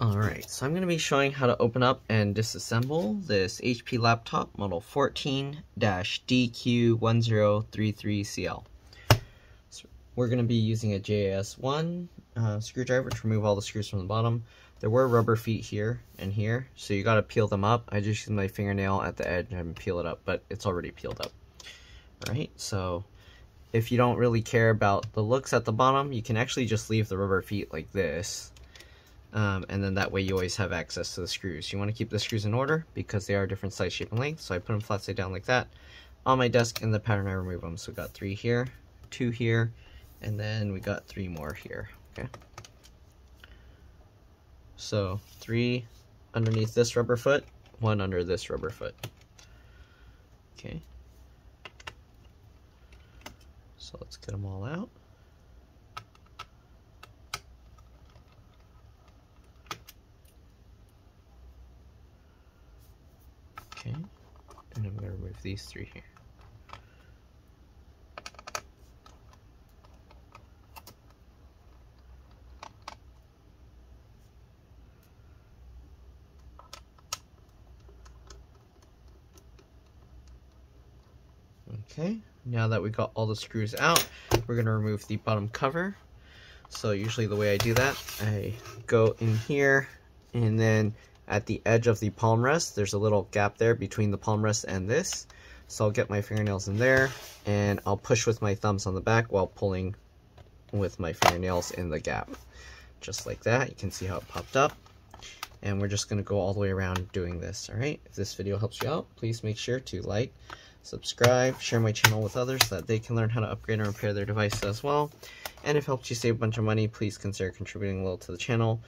Alright, so I'm going to be showing how to open up and disassemble this HP laptop model 14-DQ1033CL. So we're going to be using a JIS1 uh, screwdriver to remove all the screws from the bottom. There were rubber feet here and here, so you got to peel them up. I just use my fingernail at the edge and peel it up, but it's already peeled up. Alright, so if you don't really care about the looks at the bottom, you can actually just leave the rubber feet like this um, and then that way you always have access to the screws. You want to keep the screws in order because they are different size, shape, and length. So I put them flat side down like that on my desk in the pattern I remove them. So we got three here, two here, and then we got three more here, okay? So three underneath this rubber foot, one under this rubber foot. Okay. So let's get them all out. Okay, and I'm going to remove these three here. Okay, now that we got all the screws out, we're going to remove the bottom cover. So usually the way I do that, I go in here and then at the edge of the palm rest. There's a little gap there between the palm rest and this. So I'll get my fingernails in there and I'll push with my thumbs on the back while pulling with my fingernails in the gap. Just like that. You can see how it popped up. And we're just going to go all the way around doing this. Alright, if this video helps you out, please make sure to like, subscribe, share my channel with others so that they can learn how to upgrade and repair their devices as well. And if it helps you save a bunch of money, please consider contributing a little to the channel.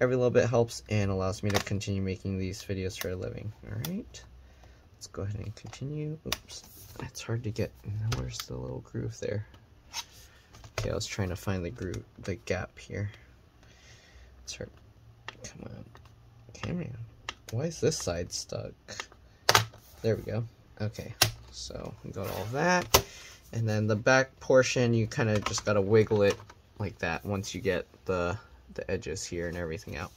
Every little bit helps and allows me to continue making these videos for a living. Alright, let's go ahead and continue. Oops, it's hard to get, where's the little groove there? Okay, I was trying to find the groove, the gap here. It's hard. Come on. Camera. Why is this side stuck? There we go. Okay, so we got all that. And then the back portion, you kind of just got to wiggle it like that once you get the the edges here and everything out.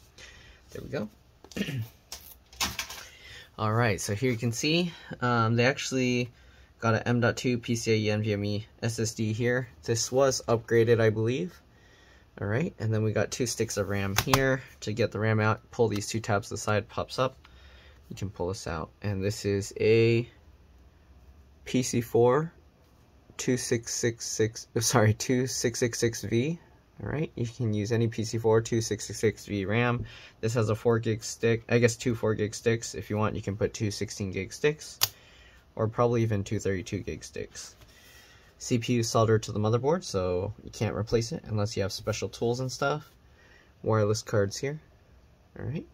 There we go. Alright, so here you can see um, they actually got an M.2 PCIe NVMe SSD here. This was upgraded, I believe. Alright, and then we got two sticks of RAM here. To get the RAM out, pull these two tabs to the side, pops up. You can pull this out. And this is a PC4 2666, sorry, 2666V Alright, you can use any PC4 266V RAM. This has a 4 gig stick, I guess two 4 gig sticks. If you want, you can put two 16 gig sticks, or probably even two 32 gig sticks. CPU soldered to the motherboard, so you can't replace it unless you have special tools and stuff. Wireless cards here. Alright,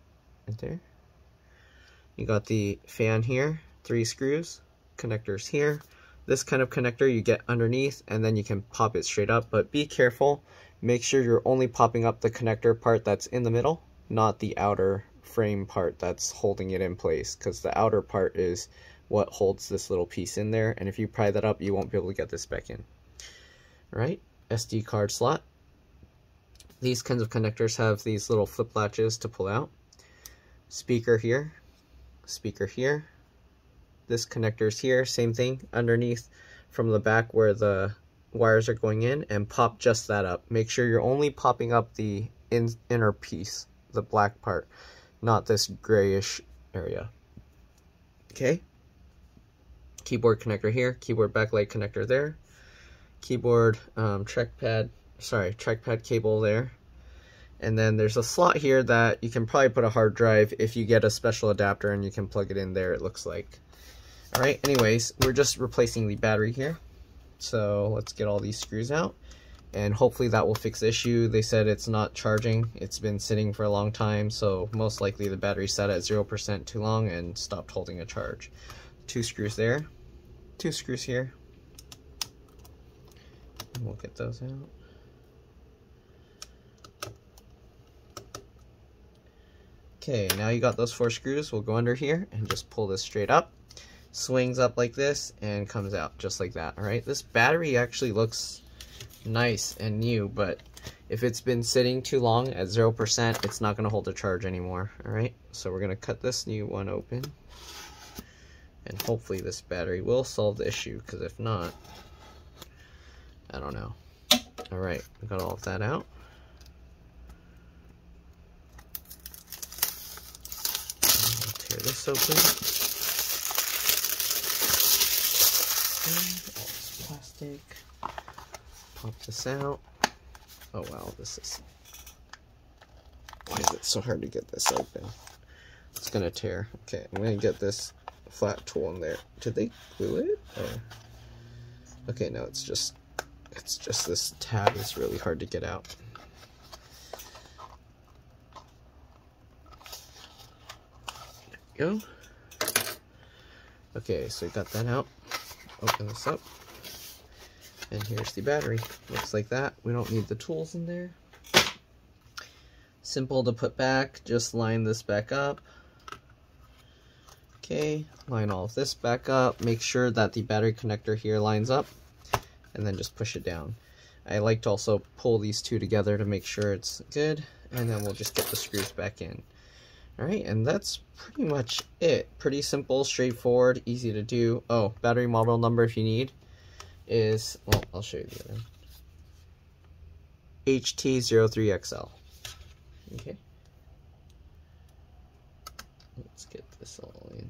right there. You got the fan here, three screws, connectors here. This kind of connector you get underneath and then you can pop it straight up, but be careful make sure you're only popping up the connector part that's in the middle, not the outer frame part that's holding it in place, because the outer part is what holds this little piece in there, and if you pry that up, you won't be able to get this back in. Right? SD card slot. These kinds of connectors have these little flip latches to pull out. Speaker here, speaker here. This connector's here, same thing, underneath from the back where the wires are going in and pop just that up. Make sure you're only popping up the in inner piece, the black part, not this grayish area. Okay. Keyboard connector here, keyboard backlight connector there, keyboard um, trackpad, sorry, trackpad cable there. And then there's a slot here that you can probably put a hard drive if you get a special adapter and you can plug it in there, it looks like. Alright, anyways, we're just replacing the battery here. So let's get all these screws out and hopefully that will fix the issue. They said it's not charging. It's been sitting for a long time, so most likely the battery sat at 0% too long and stopped holding a charge. Two screws there, two screws here. And we'll get those out. Okay, now you got those four screws. We'll go under here and just pull this straight up swings up like this and comes out just like that all right this battery actually looks nice and new but If it's been sitting too long at 0%, it's not going to hold the charge anymore. Alright, so we're going to cut this new one open. And hopefully this battery will solve the issue, because if not, I don't know. Alright, got all of that out. tear this open. And all plastic. Pop this out. Oh wow, this is... Why is it so hard to get this open? It's gonna tear. Okay, I'm gonna get this flat tool in there. Did they glue it? Or... Okay, no, it's just... It's just this tab is really hard to get out. There we go. Okay, so we got that out. Open this up. And here's the battery. Looks like that. We don't need the tools in there. Simple to put back. Just line this back up. Okay, line all of this back up. Make sure that the battery connector here lines up. And then just push it down. I like to also pull these two together to make sure it's good. And then we'll just get the screws back in. Alright, and that's pretty much it. Pretty simple, straightforward, easy to do. Oh, battery model number if you need is, well, I'll show you the other one. HT03XL. Okay. Let's get this all in.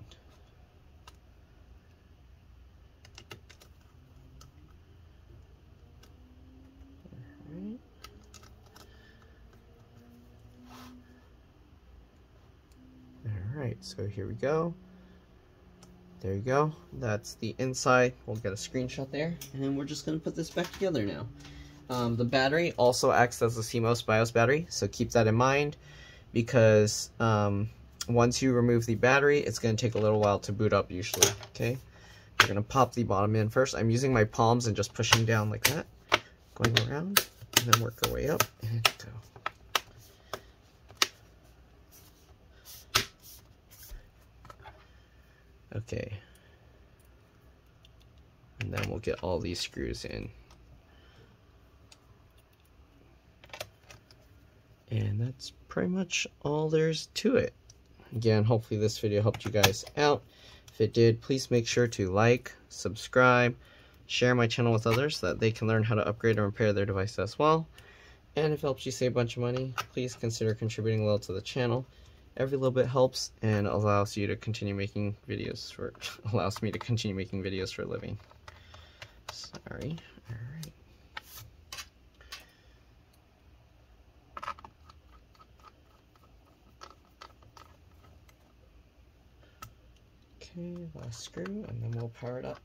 Alright, so here we go. There you go. That's the inside. We'll get a screenshot there. And we're just going to put this back together now. Um, the battery also acts as a CMOS BIOS battery, so keep that in mind because um, once you remove the battery, it's going to take a little while to boot up usually, okay? We're going to pop the bottom in first. I'm using my palms and just pushing down like that, going around, and then work our way up, and go. Okay. And then we'll get all these screws in. And that's pretty much all there's to it. Again, hopefully this video helped you guys out. If it did, please make sure to like, subscribe, share my channel with others so that they can learn how to upgrade and repair their device as well. And if it helps you save a bunch of money, please consider contributing a little to the channel every little bit helps and allows you to continue making videos for allows me to continue making videos for a living. Sorry all right okay last screw and then we'll power it up.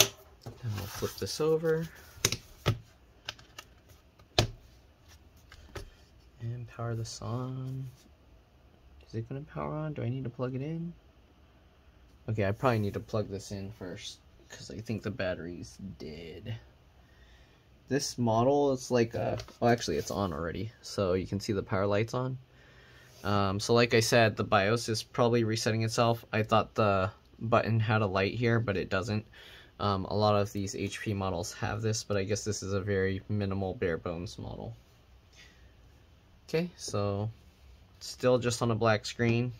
And we'll flip this over power this on. Is it gonna power on? Do I need to plug it in? Okay, I probably need to plug this in first because I think the battery's dead. This model is like a, well actually it's on already, so you can see the power lights on. Um, so like I said, the BIOS is probably resetting itself. I thought the button had a light here, but it doesn't. Um, a lot of these HP models have this, but I guess this is a very minimal bare bones model. Okay, so still just on a black screen.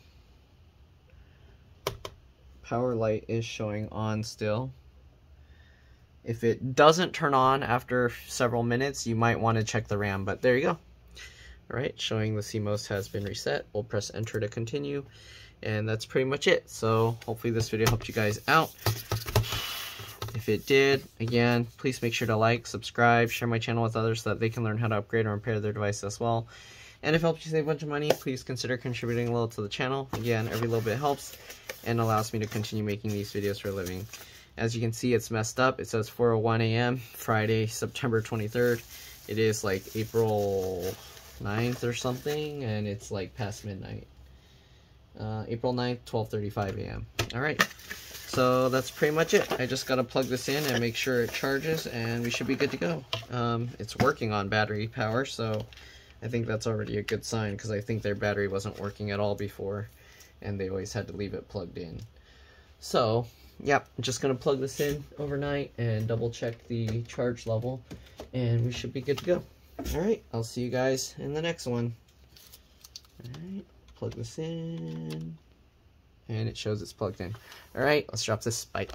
Power light is showing on still. If it doesn't turn on after several minutes, you might want to check the RAM, but there you go. Alright, showing the CMOS has been reset. We'll press enter to continue, and that's pretty much it. So hopefully this video helped you guys out. If it did, again, please make sure to like, subscribe, share my channel with others so that they can learn how to upgrade or repair their device as well. And if it helps you save a bunch of money, please consider contributing a little to the channel. Again, every little bit helps and allows me to continue making these videos for a living. As you can see, it's messed up. It says 4.01 a.m., Friday, September 23rd. It is like April 9th or something, and it's like past midnight. Uh, April 9th, 12.35 a.m. Alright, so that's pretty much it. I just got to plug this in and make sure it charges and we should be good to go. Um, it's working on battery power, so I think that's already a good sign because I think their battery wasn't working at all before and they always had to leave it plugged in. So, yep, I'm just going to plug this in overnight and double check the charge level and we should be good to go. Alright, I'll see you guys in the next one. Alright, plug this in and it shows it's plugged in. All right, let's drop this spike.